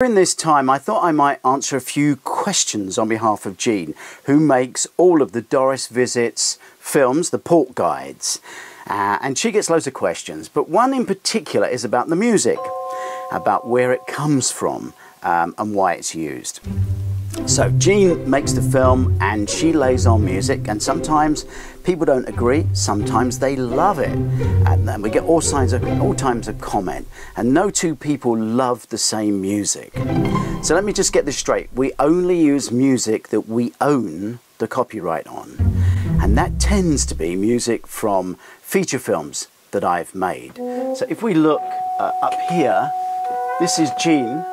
During this time, I thought I might answer a few questions on behalf of Jean, who makes all of the Doris Visits films, the port guides. Uh, and she gets loads of questions, but one in particular is about the music, about where it comes from um, and why it's used. So Jean makes the film and she lays on music and sometimes people don't agree, sometimes they love it. And then we get all kinds of all times of comment. And no two people love the same music. So let me just get this straight. We only use music that we own the copyright on. And that tends to be music from feature films that I've made. So if we look uh, up here, this is Jean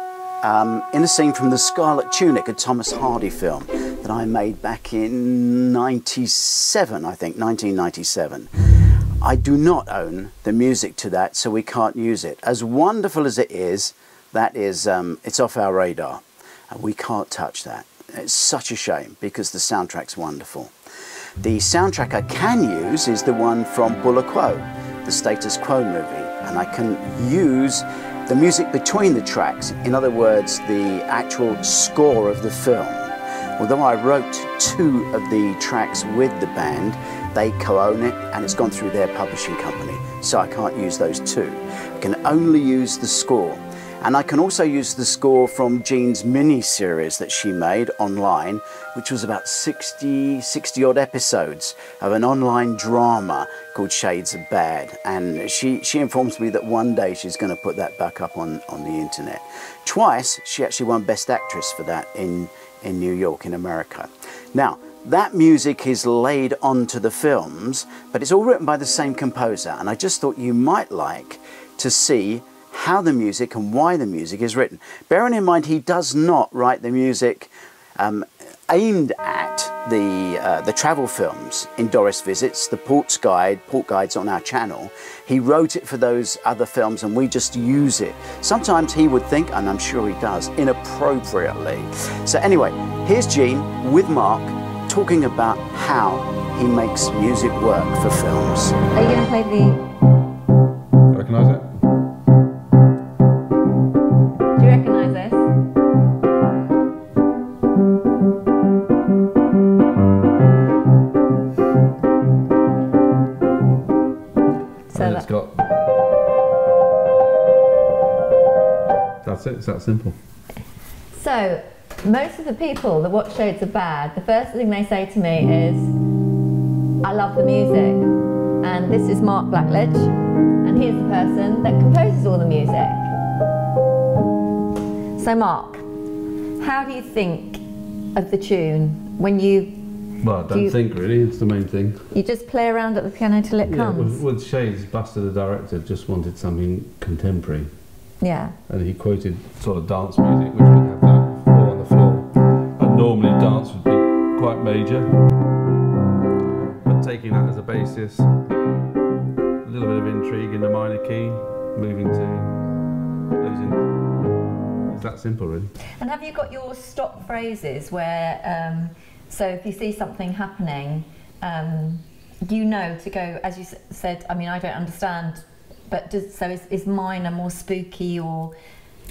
um, in a scene from The Scarlet Tunic, a Thomas Hardy film that I made back in 97, I think, 1997. I do not own the music to that, so we can't use it. As wonderful as it is, that is, um, it's off our radar. And we can't touch that. It's such a shame because the soundtrack's wonderful. The soundtrack I can use is the one from Bula Quo, the Status Quo movie, and I can use the music between the tracks, in other words, the actual score of the film. Although I wrote two of the tracks with the band, they co-own it and it's gone through their publishing company, so I can't use those two. I can only use the score. And I can also use the score from Jean's mini-series that she made online, which was about 60, 60 odd episodes of an online drama called Shades of Bad. And she, she informs me that one day she's going to put that back up on, on the internet. Twice, she actually won Best Actress for that in, in New York, in America. Now, that music is laid onto the films, but it's all written by the same composer. And I just thought you might like to see how the music and why the music is written. Bearing in mind he does not write the music um, aimed at the, uh, the travel films in Doris Visits, the Ports Guide, Port Guides on our channel. He wrote it for those other films and we just use it. Sometimes he would think, and I'm sure he does, inappropriately. So anyway, here's Jean with Mark talking about how he makes music work for films. Are you going to play the... it's that simple. So, most of the people that watch Shades of Bad, the first thing they say to me is, I love the music. And this is Mark Blackledge, and he's the person that composes all the music. So, Mark, how do you think of the tune when you well, I don't do think really, it's the main thing. You just play around at the piano till it yeah, comes? With, with Shades, Buster the director just wanted something contemporary. Yeah. And he quoted sort of dance music, which would have that four on the floor. And normally dance would be quite major. But taking that as a basis, a little bit of intrigue in the minor key, moving to those in, it's that simple really. And have you got your stop phrases where, um, so if you see something happening, um, you know to go, as you said, I mean, I don't understand but does, so is, is mine a more spooky or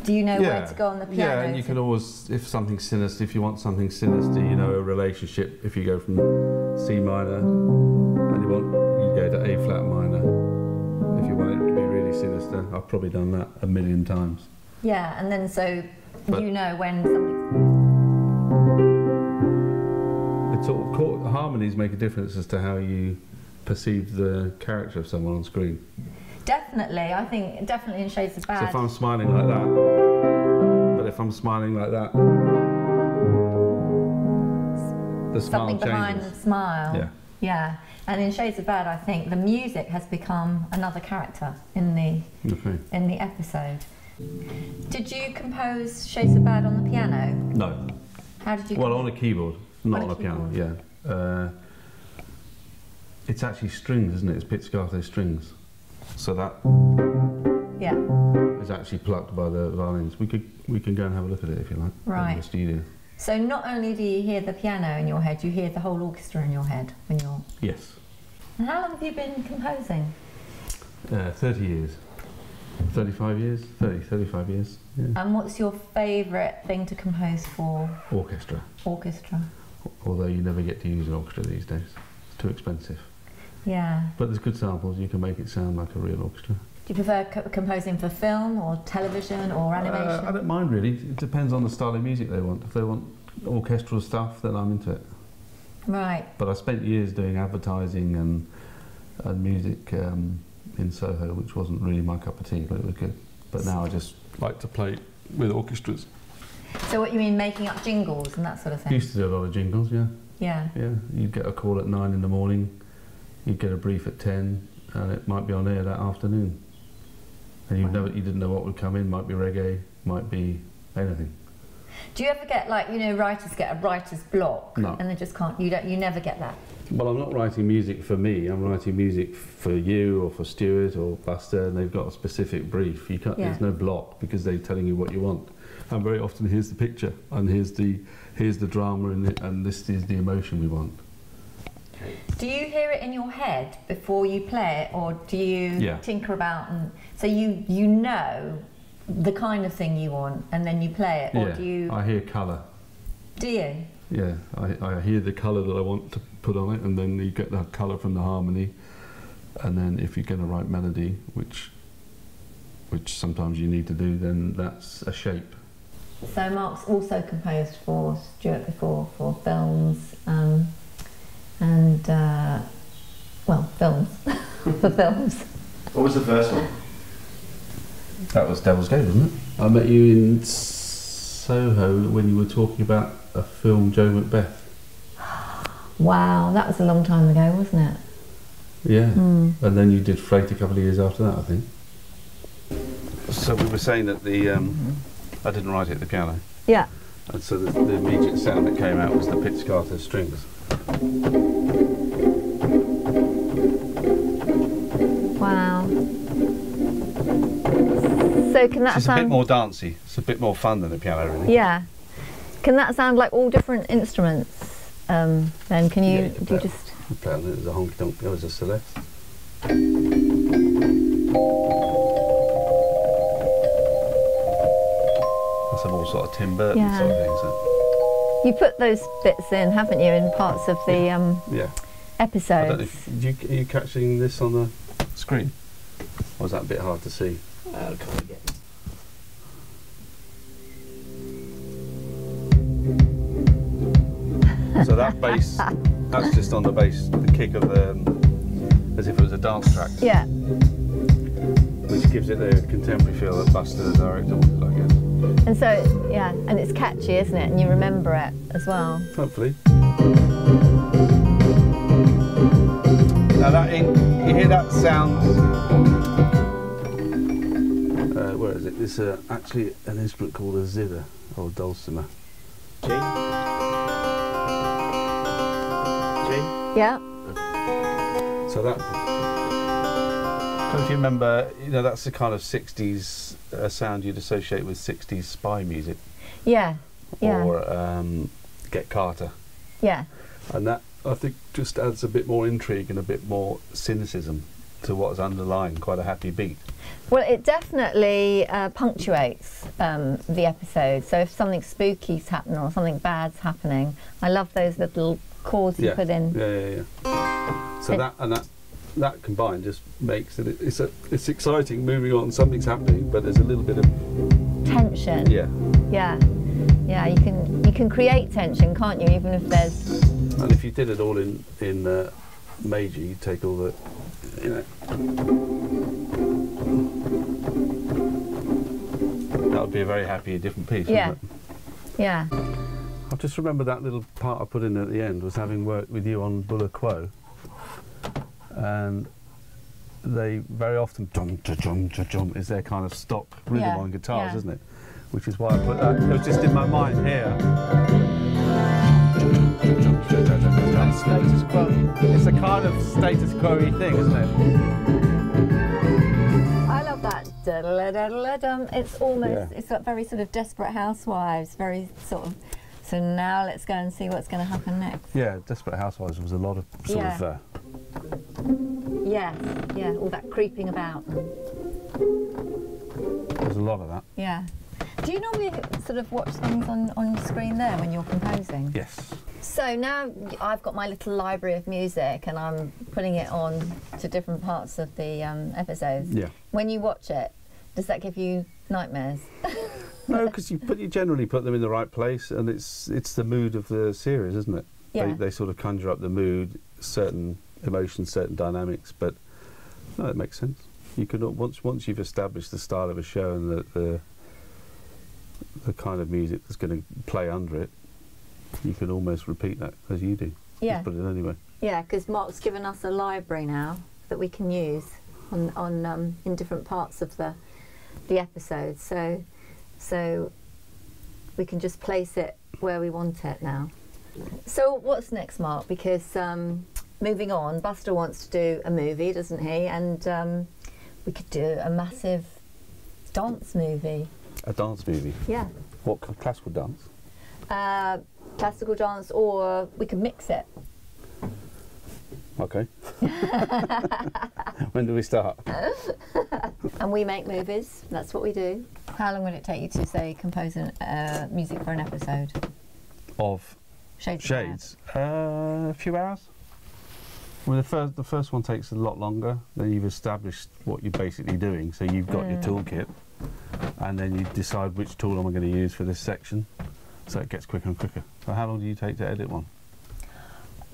do you know yeah. where to go on the piano? Yeah, and you can always, if something sinister, if you want something sinister, you know, a relationship, if you go from C minor and you want, you go to A flat minor. If you want it to be really sinister, I've probably done that a million times. Yeah, and then so but you know when something. It's all, harmonies make a difference as to how you perceive the character of someone on screen. Definitely, I think definitely in Shades of Bad. So if I'm smiling like that, but if I'm smiling like that, the smile Something behind the smile. Yeah. Yeah. And in Shades of Bad, I think the music has become another character in the okay. in the episode. Did you compose Shades of Bad on the piano? No. How did you? Well, on a keyboard, not on, a, a piano. Yeah. Uh, it's actually strings, isn't it? It's pizzicato strings. So that yeah is actually plucked by the violins. We could we can go and have a look at it if you like. Right. In the studio. So not only do you hear the piano in your head, you hear the whole orchestra in your head when you're. Yes. And how long have you been composing? Uh, Thirty years. 35 years, 30, 35 years. Yeah. And what's your favourite thing to compose for Orchestra. orchestra? Although you never get to use an orchestra these days. It's too expensive. Yeah. But there's good samples. You can make it sound like a real orchestra. Do you prefer co- composing for film or television or animation? Uh, I don't mind really. It depends on the style of music they want. If they want orchestral stuff, then I'm into it. right. But I spent years doing advertising and and music um, in Soho, which wasn't really my cup of tea, but it was good. But now I just like to play with orchestras. So what you mean making up jingles and that sort of thing? Used to do a lot of jingles, yeah. Yeah. Yeah, you'd get a call at nine in the morning, you'd get a brief at ten, and it might be on air that afternoon. And you Wow. never, you didn't know what would come in. Might be reggae, might be anything. Do you ever get like you know writers get a writer's block No. and they just can't? You don't. You never get that. Well, I'm not writing music for me. I'm writing music for you or for Stuart or Buster, and they've got a specific brief. You can't. Yeah. There's no block because they're telling you what you want. And very often, here's the picture, and here's the here's the drama, and, the, and this is the emotion we want. Do you hear it in your head before you play it, or do you Yeah. tinker about and so you you know the kind of thing you want and then you play it, or yeah, do you I hear colour. do you? Yeah, I, I hear the colour that I want to put on it, and then you get that colour from the harmony. And then if you're going to write melody, which which sometimes you need to do, then that's a shape. So Mark's also composed for Stuart before for films um, and uh, well films for films. What was the first one? That was Devil's Gate, wasn't it? I met you in Soho when you were talking about a film, Joe Macbeth. Wow, that was a long time ago, wasn't it? Yeah. Mm. And then you did Freight a couple of years after that, I think. So we were saying that the um, I didn't write it at the piano, Yeah. And so the, the immediate sound that came out was the pizzicato strings. Wow. So can that It's a bit sound? more dancey. It's a bit more fun than the piano, really. Yeah. Can that sound like all different instruments? Um, then can you Yeah, you do you play- just? The piano was a honky tonk. There was a Celeste. That's some all sort of Tim Burton Yeah. sort of things. You put those bits in, haven't you, in parts of the um, Yeah. I don't know episodes? if, you, are you catching this on the screen? Or is that a bit hard to see? So that bass, that's just on the bass, the kick of the, um, as if it was a dance track, Yeah. which gives it the contemporary feel that Buster, the director, wanted, I guess. And so yeah, and it's catchy, isn't it? And you remember it as well. Hopefully. Now that in, you hear that sound. Uh, where is it? It's uh, actually an instrument called a zither or dulcimer. G? G? Yeah. So that. I if you remember, you know, that's the kind of 60s uh, sound you'd associate with 60s spy music Yeah. Yeah. or um, Get Carter. Yeah. And that, I think, just adds a bit more intrigue and a bit more cynicism to what's underlying quite a happy beat. Well, it definitely uh, punctuates um, the episode. So if something spooky's happening or something bad's happening, I love those little chords you yeah. put in. Yeah, yeah, yeah. So It- that and that that combined just makes it it's a, it's exciting moving on something's happening but there's a little bit of Tension. yeah Yeah. Yeah. You can you can create tension, can't you? Even if there's and if you did it all in in uh, major you'd take all the you know that would be a very happy different piece Yeah. wouldn't it? yeah. I just remember that little part I put in at the end was having worked with you on Bula Quo, and they very often to jum to jum is their kind of stock rhythm Yeah, on guitars, yeah. isn't it? Which is why I put that. It was just in my mind here. Status quo. It's a kind of status quo-y thing, isn't it? I love that. It's almost, Yeah. it's got very sort of desperate housewives, very sort of. So now let's go and see what's going to happen next. Yeah, Desperate Housewives was a lot of sort of. Uh, Yes, yeah, all that creeping about. There's a lot of that. Yeah. Do you normally sort of watch things on, on screen there when you're composing? Yes. So now I've got my little library of music and I'm putting it on to different parts of the um, episodes. Yeah. When you watch it, does that give you nightmares? No, because you put you generally put them in the right place, and it's it's the mood of the series, isn't it? Yeah. They, they sort of conjure up the mood, certain emotions, certain dynamics. But no, it makes sense. You can once once you've established the style of a show and the the, the kind of music that's going to play under it, you can almost repeat that as you do. Yeah. Just put it anyway. Yeah, because Mark's given us a library now that we can use on, on um, in different parts of the the episode. So so we can just place it where we want it now. So what's next, Mark? Because um, moving on, Buster wants to do a movie, doesn't he? And um, we could do a massive dance movie. A dance movie. Yeah. What kind of classical dance? Uh, classical dance, or we could mix it. Okay. when do we start? And we make movies. That's what we do. How long would it take you to say compose an, uh, music for an episode? Of Shades. of Shades. Uh, a few hours. Well, the first the first one takes a lot longer. Then you've established what you're basically doing. So you've got your mm. toolkit, and then you decide which tool am I going to use for this section. So it gets quicker and quicker. So how long do you take to edit one?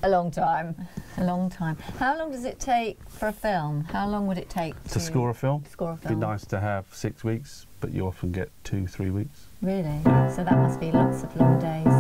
A long time. A long time. How long does it take for a film? How long would it take To score a film, score a film. it'd be nice to have six weeks, but you often get two, three weeks. Really? So that must be lots of long days.